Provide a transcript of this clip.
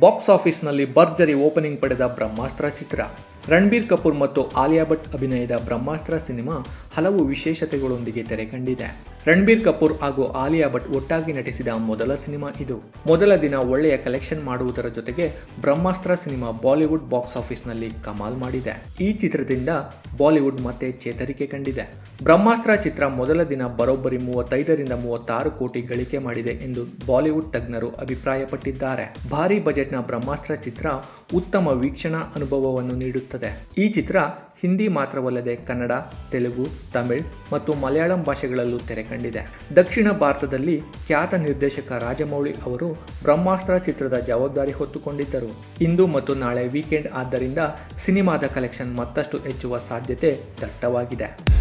Box ಆಫೀಸ್ನಲ್ಲಿ ಭರ್ಜರಿ opening ಪಡೆದ ಬ್ರಹ್ಮಾಸ್ತ್ರ ಚಿತ್ರ. ರಣಬೀರ್ ಕಪೂರ್ ಮತ್ತು ಆಲಿಯಾ ಭಟ್ ಅಭಿನಯದ ಬ್ರಹ್ಮಾಸ್ತ್ರ ಸಿನಿಮಾ ಹಲವು ವಿಶೇಷತೆಗಳೊಂದಿಗೆ ತೆರೆ ಕಂಡಿದೆ ರಣಬೀರ್ ಕಪೂರ್ ಹಾಗೂ ಆಲಿಯಾ ಭಟ್ ಒಟ್ಟಾಗಿ ನಟಿಸಿದ ಮೊದಲ ಸಿನಿಮಾ ಇದು. ಮೊದಲ ದಿನ ಒಳ್ಳೆಯ ಕಲೆಕ್ಷನ್ ಮಾಡುವುದರ ಜೊತೆಗೆ ಬ್ರಹ್ಮಾಸ್ತ್ರ ಸಿನಿಮಾ ಬಾಲಿವುಡ್ ಬಾಕ್ಸ್ ಆಫೀಸ್ನಲ್ಲಿ ಕಮಾಲ್ ಮಾಡಿದೆ. ಈ ಚಿತ್ರದಿಂದ ಬಾಲಿವುಡ್ ಮತ್ತೆ ಚೇತರಿಕೆ ಕಂಡಿದೆ. ಬ್ರಹ್ಮಾಸ್ತ್ರ ಚಿತ್ರ ಮೊದಲ ದಿನ ಬರೋಬ್ಬರಿ ಮೂವತ್ತೈದರಿಂದ ಮೂವತ್ತಾರು ಕೋಟಿ ಗಳಿಕೆ ಮಾಡಿದೆ ಎಂದು ಬಾಲಿವುಡ್ ತಜ್ಞರು ಅಭಿಪ್ರಾಯಪಟ್ಟಿದ್ದಾರೆ. ಭಾರಿ ಬಜೆಟ್ನ ಬ್ರಹ್ಮಾಸ್ತ್ರ ಚಿತ್ರ ಉತ್ತಮ ವೀಕ್ಷಣಾ ಅನುಭವವನ್ನು ನೀಡುತ್ತದೆ. ಈ ಚಿತ್ರ ಹಿಂದಿ ಮಾತ್ರವಲ್ಲದೆ ಕನ್ನಡ, ತೆಲುಗು, ತಮಿಳ್ ಮತ್ತು ಮಲಯಾಳಂ ಭಾಷೆಗಳಲ್ಲೂ ತೆರೆ ಕಂಡಿದೆ ದಕ್ಷಿಣ ಭಾರತದಲ್ಲಿ ಖ್ಯಾತ ನಿರ್ದೇಶಕ ರಾಜಮೌಳಿ ಅವರು ಬ್ರಹ್ಮಾಸ್ತ್ರ ಚಿತ್ರದ ಜವಾಬ್ದಾರಿ ಹೊತ್ತುಕೊಂಡಿದ್ದರು. ಇಂದು ಮತ್ತು ನಾಳೆ ವೀಕೆಂಡ್ ಆದ್ದರಿಂದ ಸಿನಿಮಾದ ಕಲೆಕ್ಷನ್ ಮತ್ತಷ್ಟು ಹೆಚ್ಚುವ ಸಾಧ್ಯತೆ ದಟ್ಟವಾಗಿದೆ.